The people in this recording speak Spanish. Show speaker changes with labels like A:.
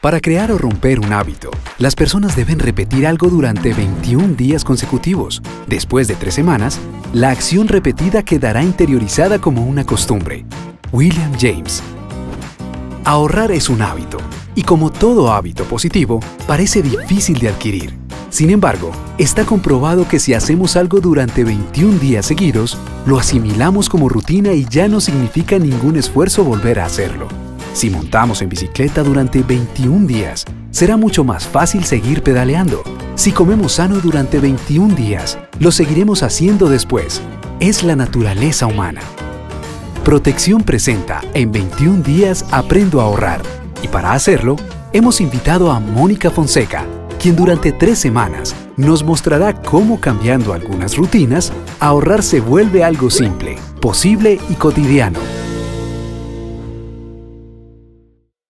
A: Para crear o romper un hábito, las personas deben repetir algo durante 21 días consecutivos. Después de tres semanas, la acción repetida quedará interiorizada como una costumbre. William James. Ahorrar es un hábito, y como todo hábito positivo, parece difícil de adquirir. Sin embargo, está comprobado que si hacemos algo durante 21 días seguidos, lo asimilamos como rutina y ya no significa ningún esfuerzo volver a hacerlo. Si montamos en bicicleta durante 21 días, será mucho más fácil seguir pedaleando. Si comemos sano durante 21 días, lo seguiremos haciendo después. Es la naturaleza humana. Protección presenta en 21 días Aprendo a ahorrar. Y para hacerlo, hemos invitado a Mónica Fonseca, quien durante tres semanas nos mostrará cómo cambiando algunas rutinas, ahorrar se vuelve algo simple, posible y cotidiano.